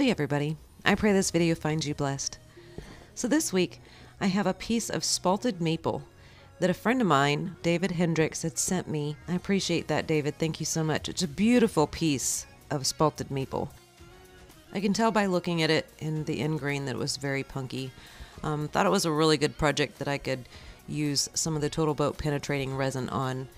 Howdy, everybody. I pray this video finds you blessed. So, this week, I have a piece of spalted maple that a friend of mine, David Hendricks, had sent me. I appreciate that, David. Thank you so much. It's a beautiful piece of spalted maple. I can tell by looking at it in the end grain that it was very punky. Um, thought it was a really good project that I could use some of the Total Boat penetrating resin on.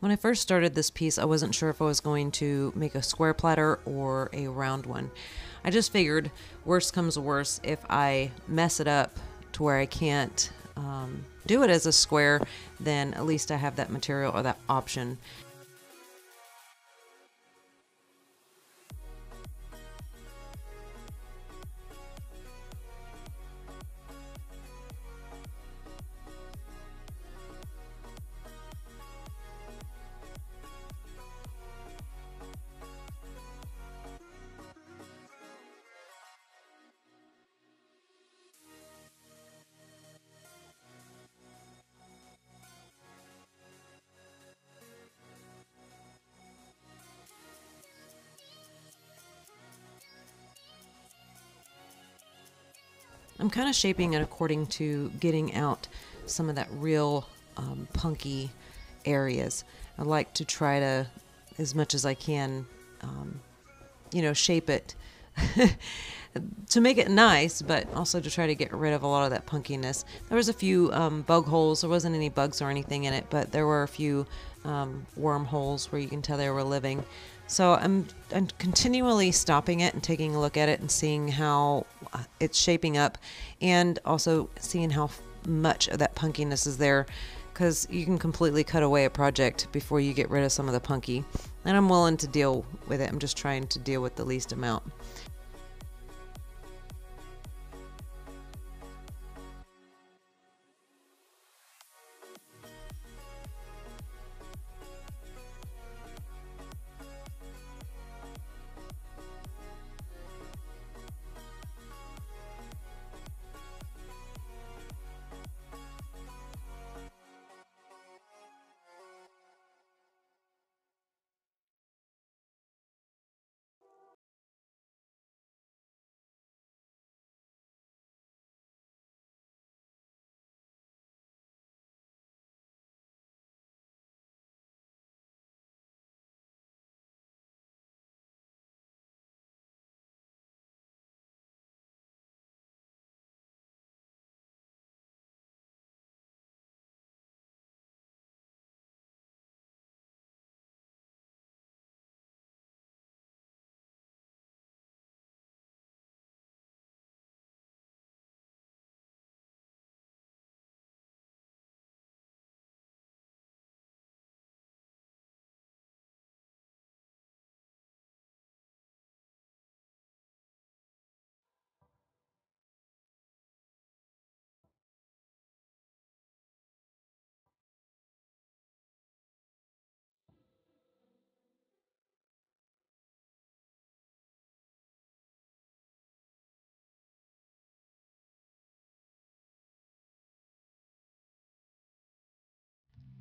When I first started this piece, I wasn't sure if I was going to make a square platter or a round one. I just figured, worst comes worst, if I mess it up to where I can't um, do it as a square, then at least I have that material or that option. I'm kind of shaping it according to getting out some of that real um, punky areas. I like to try to, as much as I can, um, you know, shape it to make it nice, but also to try to get rid of a lot of that punkiness. There was a few um, bug holes. There wasn't any bugs or anything in it, but there were a few um, worm holes where you can tell they were living. So I'm, I'm continually stopping it and taking a look at it and seeing how uh, it's shaping up and also seeing how much of that punkiness is there because you can completely cut away a project before you get rid of some of the punky. And I'm willing to deal with it. I'm just trying to deal with the least amount.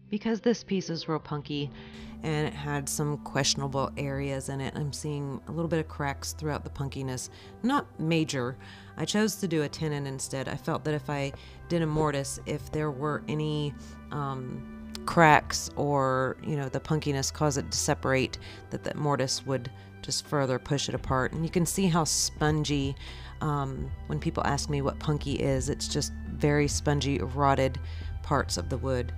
Because this piece is real punky and it had some questionable areas in it, I'm seeing a little bit of cracks throughout the punkiness. Not major. I chose to do a tenon instead. I felt that if I did a mortise, if there were any um, cracks or, you know, the punkiness cause it to separate, that that mortise would just further push it apart. And you can see how spongy, um, when people ask me what punky is, it's just very spongy, rotted parts of the wood.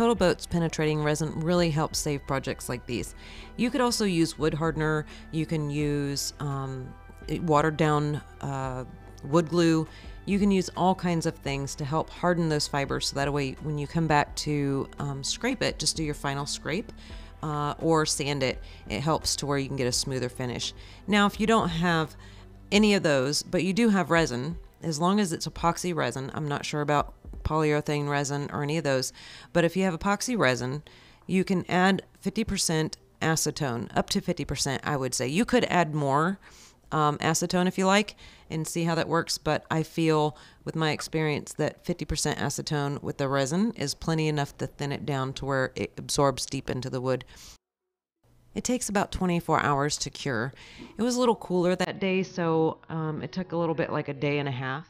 Total Boat's penetrating resin really helps save projects like these. You could also use wood hardener. You can use um, watered down uh, wood glue. You can use all kinds of things to help harden those fibers so that way when you come back to um, scrape it, just do your final scrape. Uh, or sand it, it helps to where you can get a smoother finish. Now, if you don't have any of those, but you do have resin, as long as it's epoxy resin, I'm not sure about polyurethane resin or any of those. But if you have epoxy resin, you can add 50% acetone, up to 50%, I would say. You could add more. um, acetone if you like and see how that works. But I feel, with my experience, that 50% acetone with the resin is plenty enough to thin it down to where it absorbs deep into the wood. It takes about 24 hours to cure. It was a little cooler that day, so um, it took a little bit like a day and a half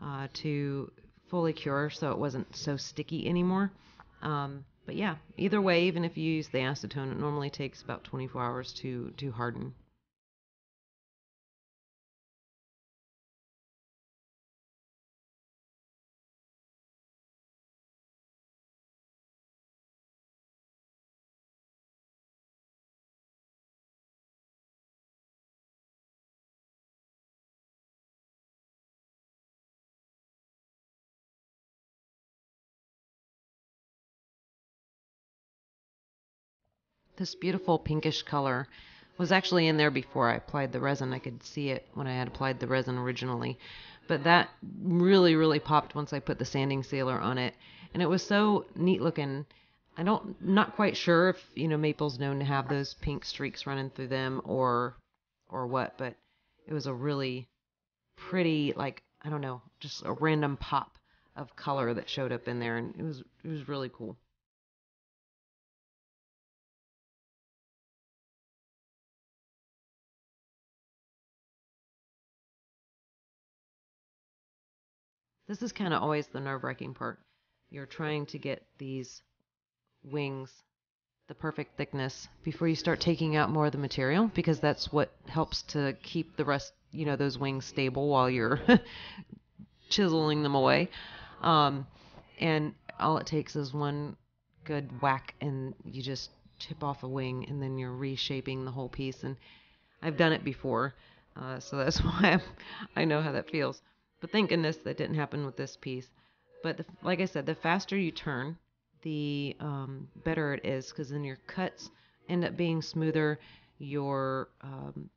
uh, to fully cure, so it wasn't so sticky anymore. Um, but yeah, either way, even if you use the acetone, it normally takes about 24 hours to, to harden. This beautiful pinkish color was actually in there before I applied the resin. I could see it when I had applied the resin originally. But that really, really popped once I put the sanding sealer on it. And it was so neat looking. I don't, not quite sure if, you know, maple's known to have those pink streaks running through them or, or what, but it was a really pretty, like, I don't know, just a random pop of color that showed up in there. And it was, it was really cool. This is kind of always the nerve wracking part. You're trying to get these wings the perfect thickness before you start taking out more of the material because that's what helps to keep the rest, you know, those wings stable while you're chiseling them away. Um, and all it takes is one good whack and you just chip off a wing and then you're reshaping the whole piece. And I've done it before, uh, so that's why I'm, I know how that feels. But thank goodness that didn't happen with this piece. But the, like I said, the faster you turn, the um, better it is because then your cuts end up being smoother. Your um,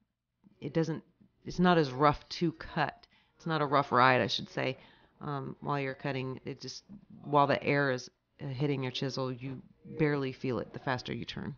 it doesn't it's not as rough to cut. It's not a rough ride, I should say. Um, while you're cutting, it just while the air is uh, hitting your chisel, you barely feel it the faster you turn.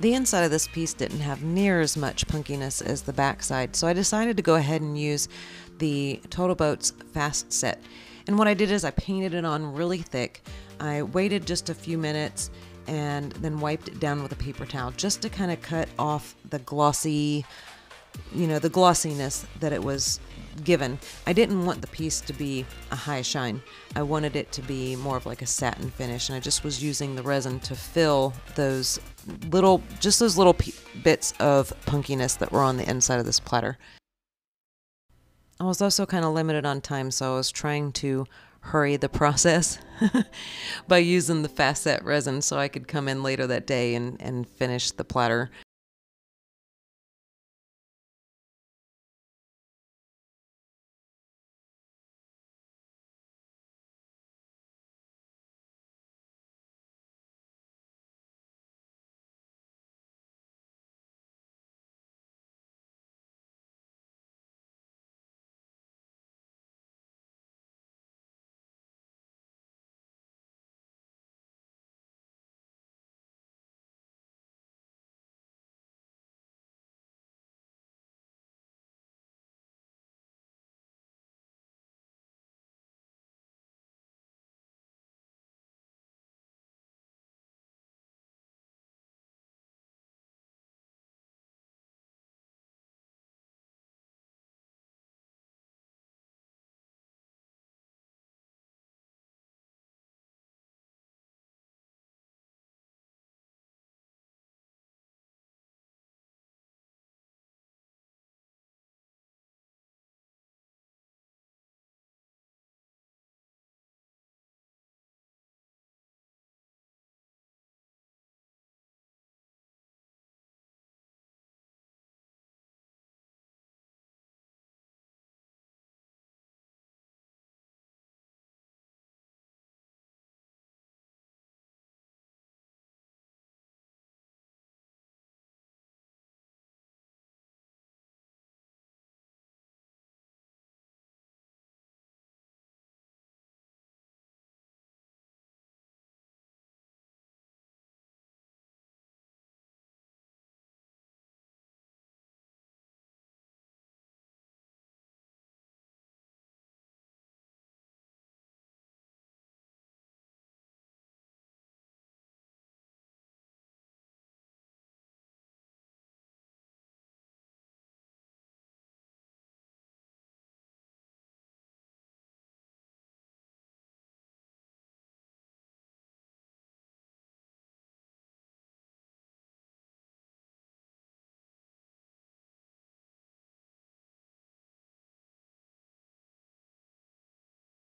The inside of this piece didn't have near as much punkiness as the backside, so I decided to go ahead and use the Total Boats Fast Set. And what I did is I painted it on really thick. I waited just a few minutes and then wiped it down with a paper towel just to kind of cut off the glossy, you know, the glossiness that it was given. I didn't want the piece to be a high shine. I wanted it to be more of like a satin finish, and I just was using the resin to fill those little, just those little bits of punkiness that were on the inside of this platter. I was also kind of limited on time, so I was trying to hurry the process by using the Fast Set resin so I could come in later that day and, and finish the platter